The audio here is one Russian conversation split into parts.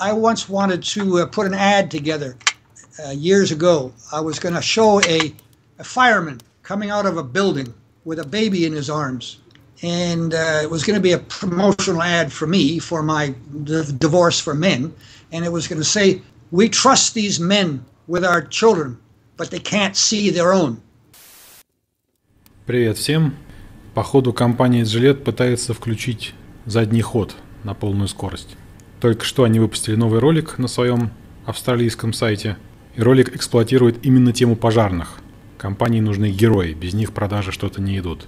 I once wanted to uh, put an ad together uh, years ago. I was going to show a, a fireman coming out of a building with a baby in his arms. And uh, it was going to be a promotional ad for me for my d- divorce for men. And it was going to say, We trust these men with our children, but they can't see their own. Привет всем! По ходу компания Gillette пытается включить задний ход на полную скорость. Только что они выпустили новый ролик на своем австралийском сайте, и ролик эксплуатирует именно тему пожарных. Компании нужны герои, без них продажи что-то не идут.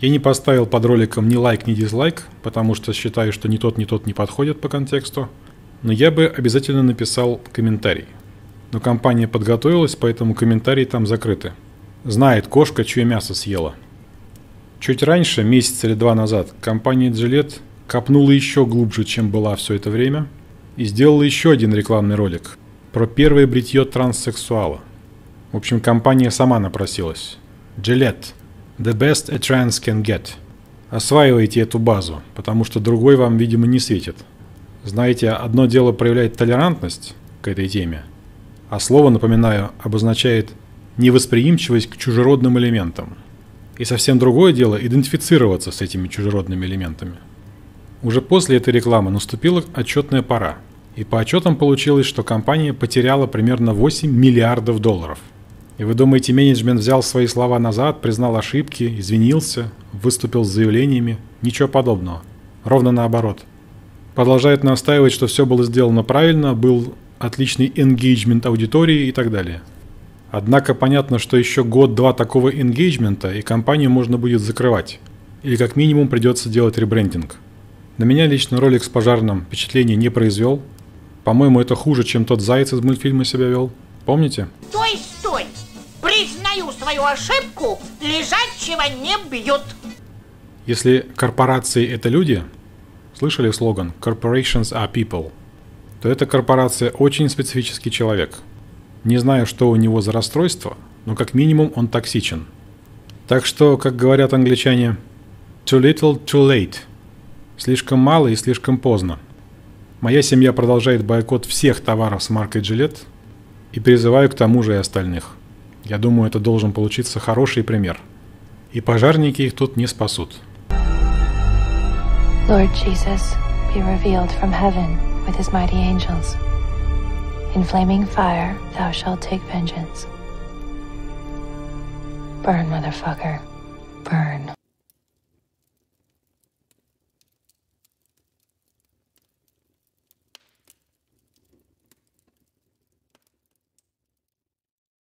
Я не поставил под роликом ни лайк, ни дизлайк, потому что считаю, что ни тот, ни тот не подходят по контексту, но я бы обязательно написал комментарий. Но компания подготовилась, поэтому комментарии там закрыты. Знает кошка, чье мясо съела. Чуть раньше, месяц или два назад, компания Gillette копнула еще глубже, чем была все это время, и сделала еще один рекламный ролик про первое бритье транссексуала. В общем, компания сама напросилась. Gillette. The best a trans can get. Осваивайте эту базу, потому что другой вам, видимо, не светит. Знаете, одно дело проявлять толерантность к этой теме, а слово, напоминаю, обозначает невосприимчивость к чужеродным элементам. И совсем другое дело идентифицироваться с этими чужеродными элементами – уже после этой рекламы наступила отчетная пора. И по отчетам получилось, что компания потеряла примерно 8 миллиардов долларов. И вы думаете, менеджмент взял свои слова назад, признал ошибки, извинился, выступил с заявлениями? Ничего подобного. Ровно наоборот. Продолжает настаивать, что все было сделано правильно, был отличный engagement аудитории и так далее. Однако понятно, что еще год-два такого engagement и компанию можно будет закрывать. Или как минимум придется делать ребрендинг. На меня лично ролик с пожарным впечатление не произвел. По-моему, это хуже, чем тот заяц из мультфильма себя вел. Помните? Стой, стой! Признаю свою ошибку, лежачего не бьют. Если корпорации это люди, слышали слоган «Corporations are people», то эта корпорация очень специфический человек. Не знаю, что у него за расстройство, но как минимум он токсичен. Так что, как говорят англичане, «too little, too late», Слишком мало и слишком поздно. Моя семья продолжает бойкот всех товаров с маркой Gillette и призываю к тому же и остальных. Я думаю, это должен получиться хороший пример. И пожарники их тут не спасут. Lord Jesus, be revealed from heaven with his mighty angels. In flaming fire thou shalt take vengeance. Burn, motherfucker. Burn.